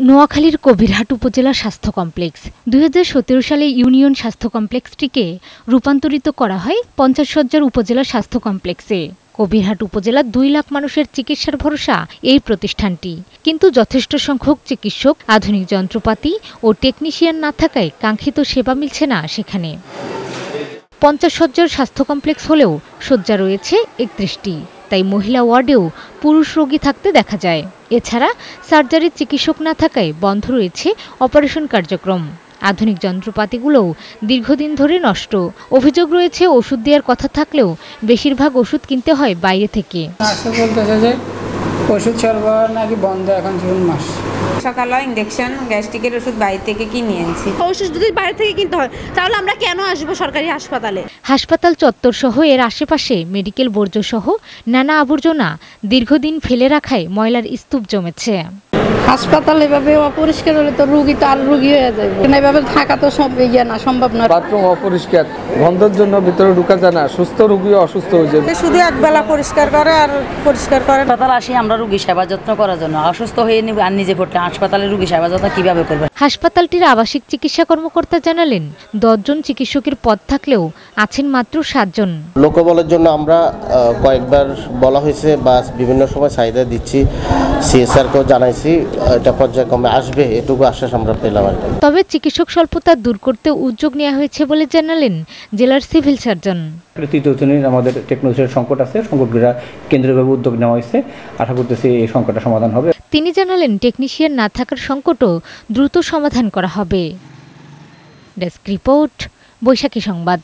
নোয়াখালীর কবিরহাট উপজেলা স্বাস্থ্য কমপ্লেক্স। দুই হাজার সতেরো সালে ইউনিয়ন স্বাস্থ্য কমপ্লেক্সটিকে রূপান্তরিত করা হয় পঞ্চাশ সজ্জার উপজেলা স্বাস্থ্য কমপ্লেক্সে। কবিরহাট উপজেলার দুই লাখ মানুষের চিকিৎসার ভরসা এই প্রতিষ্ঠানটি। কিন্তু যথেষ্ট সংখ্যক চিকিৎসক, আধুনিক যন্ত্রপাতি ও টেকনিশিয়ান না থাকায় কাঙ্ক্ষিত সেবা মিলছে না সেখানে। পঞ্চাশ সজ্জার স্বাস্থ্য কমপ্লেক্স হলেও শয্যা রয়েছে একত্রিশটি। তাই মহিলা ওয়ার্ডেও পুরুষ রোগী থাকতে দেখা যায়। এছাড়া সার্জারির চিকিৎসক না থাকায় বন্ধ রয়েছে অপারেশন কার্যক্রম। আধুনিক যন্ত্রপাতিগুলোও দীর্ঘদিন ধরে নষ্ট। অভিযোগ রয়েছে ওষুধ দেওয়ার কথা থাকলেও বেশিরভাগ ওষুধ কিনতে হয় বাইরে থেকে। ওষুধ সরবরাহ নাকি বন্ধ এখন জুন মাস। সকালে ইঞ্জেকশন গ্যাস্ট্রিকের ওষুধ বাইরে থেকে কিনে আনছি ওষুধ যদি বাইরে থেকে কিনতে হয় তাহলে আমরা কেন আসব সরকারি হাসপাতালে? হাসপাতাল চত্বর সহ এর আশেপাশে মেডিকেল বর্জ্য সহ নানা আবর্জনা দীর্ঘদিন ফেলে রাখায় ময়লার স্তূপ জমেছে। হাসপাতাল এভাবে অপরিষ্কার হলে তো রুগী তো আর রুগী হয়ে যাবে। এভাবে থাকা তো সব ইয়ে না সম্ভব না বাথরুম অপরিষ্কার গন্ধের জন্য ভিতরে ঢুকা যায় না সুস্থ রুগী অসুস্থ হয়ে যাবে। শুধু একবেলা পরিষ্কার করে আর পরিষ্কার করে। হাসপাতাল আসি আমরা রুগী সেবা যত্ন করার জন্য। অসুস্থ হয়ে নিব আর নিজে পড়তে হাসপাতালে রুগী সেবা যত্ন কীভাবে করবে? হাসপাতালটির আবাসিক চিকিৎসা কর্মকর্তা জানালেন দশজন চিকিৎসকের পদ থাকলেও আছেন মাত্র সাতজন। লোকবলের জন্য আমরা কয়েকবার বলা হয়েছে বা বিভিন্ন সময় চাহিদা দিচ্ছি। সিএসআরকেও জানাইছি এটা পর্যায়ক্রমে আসবে এটুকু আশ্বাস আমরা পেলাম আর তবে চিকিৎসক স্বল্পতা দূর করতে উদ্যোগ নেওয়া হয়েছে বলে জানালেন জেলার সিভিল সার্জন। আমাদের টেকনোলজির সংকট আছে সংকটগুলা কেন্দ্রীয়ভাবে উদ্যোগ নেওয়া হয়েছে। আশা করতেছি এই সংকটটা সমাধান হবে। তিনি জানালেন টেকনিশিয়ান না থাকার সংকটও দ্রুত সমাধান করা হবে। ডেস্ক রিপোর্ট বৈশাখী সংবাদ।